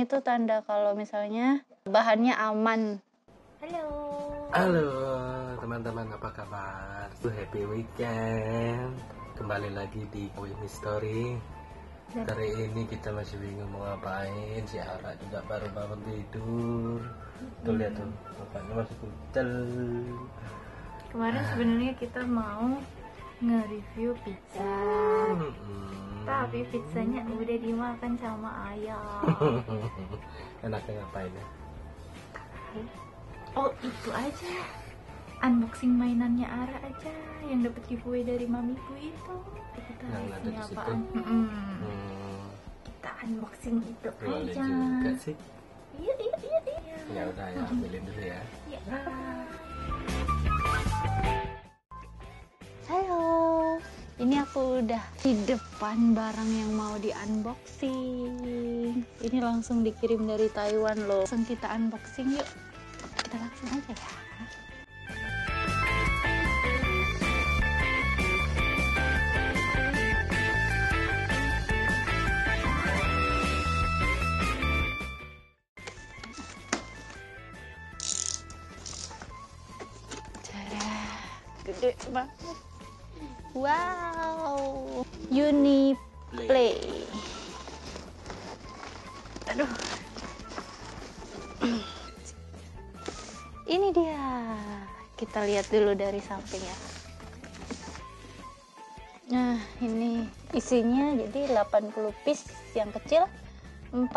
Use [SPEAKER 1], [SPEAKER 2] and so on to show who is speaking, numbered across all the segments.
[SPEAKER 1] Ini tuh tanda kalau misalnya bahannya aman.
[SPEAKER 2] Halo.
[SPEAKER 3] Halo teman-teman apa kabar? Happy weekend Kembali lagi di Wini Story Hari ini kita masih bingung mau ngapain Si Ara juga baru bangun tidur Tuh lihat tuh Mukanya masih kucel
[SPEAKER 2] Kemarin sebenarnya kita mau nge-review pizza.
[SPEAKER 3] Mm-mm.
[SPEAKER 2] Tapi pizzanya udah dimakan sama ayah.
[SPEAKER 3] Enaknya ngapain ya?
[SPEAKER 2] Oh, itu aja. Unboxing mainannya Ara aja yang dapat giveaway dari mamiku itu. Kita
[SPEAKER 3] situ?
[SPEAKER 2] apaan?
[SPEAKER 3] Hmm,
[SPEAKER 2] Kita unboxing itu
[SPEAKER 3] boleh
[SPEAKER 2] aja.
[SPEAKER 3] juga sih
[SPEAKER 2] Iya, iya, iya, iya.
[SPEAKER 3] Ya udah ya ambilin dulu ya
[SPEAKER 2] Iya.
[SPEAKER 1] Ini aku udah di depan barang yang mau di unboxing. Ini langsung dikirim dari Taiwan loh. Langsung kita unboxing yuk. Kita langsung aja ya. Gede banget. Wow, Uniplay. Aduh. Ini dia. Kita lihat dulu dari samping ya. Nah, ini isinya jadi 80 piece yang kecil, 40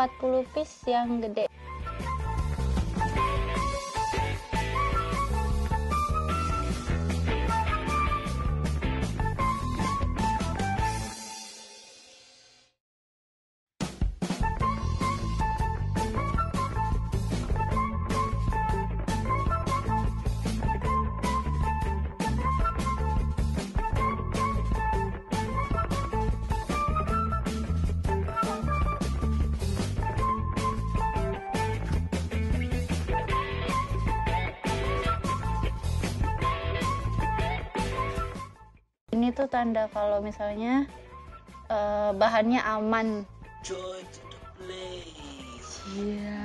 [SPEAKER 1] piece yang gede. Ini tuh tanda kalau misalnya eh, bahannya aman.
[SPEAKER 3] Joy to the place
[SPEAKER 1] Iya.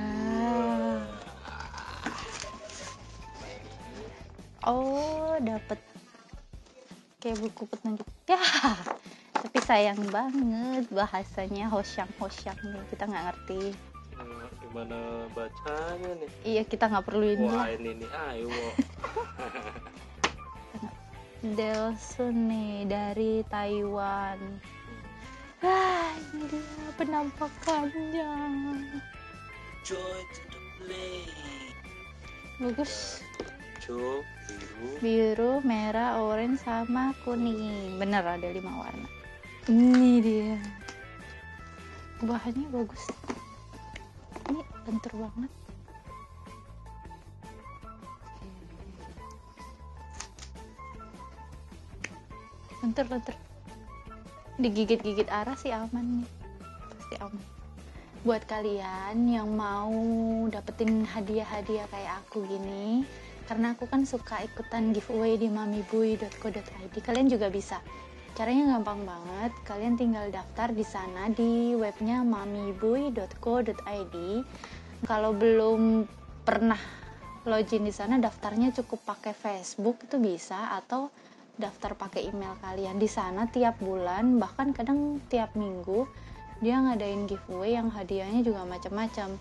[SPEAKER 1] Oh, dapat kayak buku petunjuk. Ya, tapi sayang banget bahasanya hosyang hosyang nih kita nggak ngerti.
[SPEAKER 3] Hmm, Gimana bacanya nih?
[SPEAKER 1] Iya, kita nggak perlu ini.
[SPEAKER 3] Wah ini nih ayo
[SPEAKER 1] Delsun nih dari Taiwan. Ah, ini dia penampakannya.
[SPEAKER 3] Joy to the place
[SPEAKER 1] Bagus.
[SPEAKER 3] Jo biru
[SPEAKER 1] biru, merah, orange, sama kuning. Bener ada lima warna. Ini dia. Bahannya bagus. Ini lentur banget. Lentur, lentur. Digigit-gigit arah sih aman nih. Pasti aman. Buat kalian yang mau dapetin hadiah-hadiah kayak aku gini, karena aku kan suka ikutan giveaway di mamibui.co.id kalian juga bisa caranya gampang banget kalian tinggal daftar di sana di webnya mamibui.co.id kalau belum pernah login di sana daftarnya cukup pakai Facebook itu bisa atau daftar pakai email kalian di sana tiap bulan bahkan kadang tiap minggu dia ngadain giveaway yang hadiahnya juga macam-macam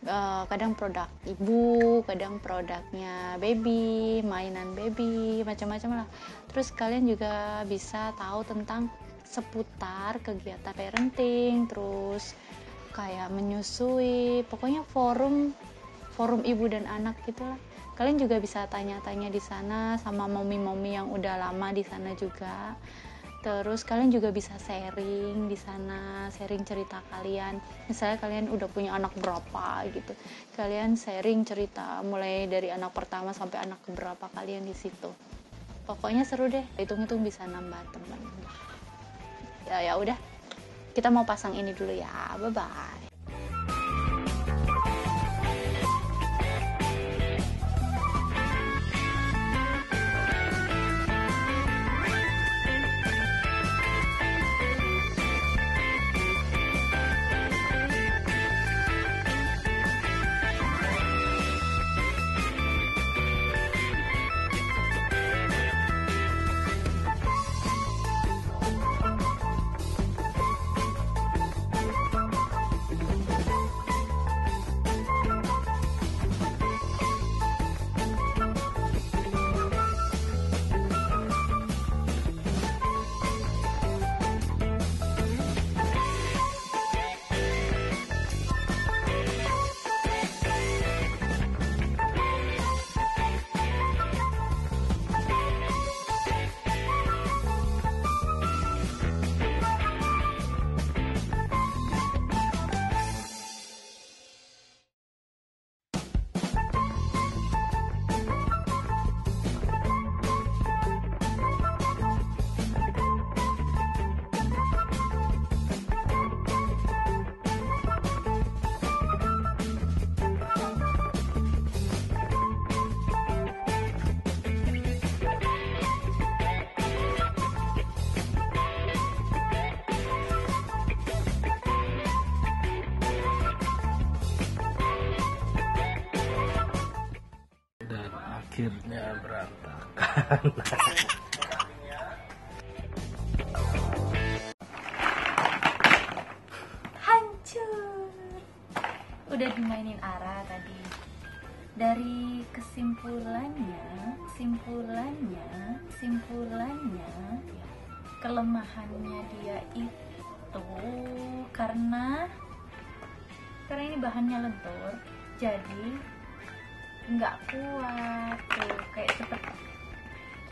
[SPEAKER 1] Eh, kadang produk ibu, kadang produknya baby, mainan baby, macam-macam lah. Terus kalian juga bisa tahu tentang seputar kegiatan parenting, terus kayak menyusui, pokoknya forum forum ibu dan anak gitulah. Kalian juga bisa tanya-tanya di sana sama momi-momi yang udah lama di sana juga. Terus kalian juga bisa sharing di sana, sharing cerita kalian. Misalnya kalian udah punya anak berapa gitu. Kalian sharing cerita mulai dari anak pertama sampai anak keberapa kalian di situ. Pokoknya seru deh. Hitung-hitung bisa nambah teman. Ya ya udah. Kita mau pasang ini dulu ya. Bye bye.
[SPEAKER 3] Akhirnya berantakan.
[SPEAKER 1] Hancur. Udah dimainin Ara tadi. Dari kesimpulannya kesimpulannya kesimpulannya kelemahannya dia itu karena karena ini bahannya lentur jadi nggak kuat tuh kayak cepet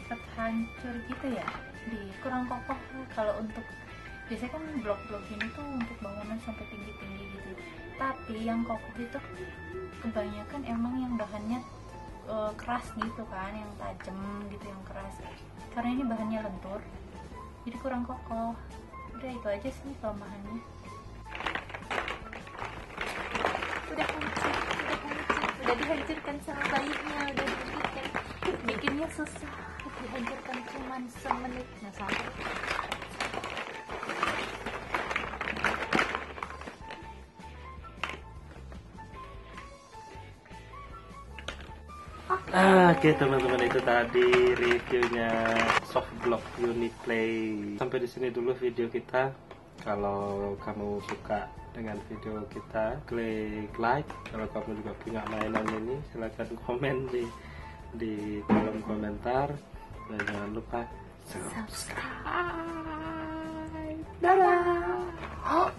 [SPEAKER 1] cepet hancur gitu ya di kurang kokoh. Kalau untuk biasanya kan blok-blok gini tuh untuk bangunan sampai tinggi-tinggi gitu. Tapi yang kokoh itu kebanyakan emang yang bahannya eh, keras gitu kan yang tajam gitu yang keras. Karena ini bahannya lentur jadi kurang kokoh. Udah itu aja sih kelemahannya dihancurkan sama bayinya udah dihancurkan bikinnya susah dihancurkan cuman semenit nah sampai
[SPEAKER 3] Oke teman-teman itu tadi reviewnya soft block Uniplay. Sampai di sini dulu video kita. Kalau kamu suka dengan video kita, klik like. Kalau kamu juga punya mainan ini, silahkan komen di di kolom komentar dan jangan lupa subscribe. Dadah.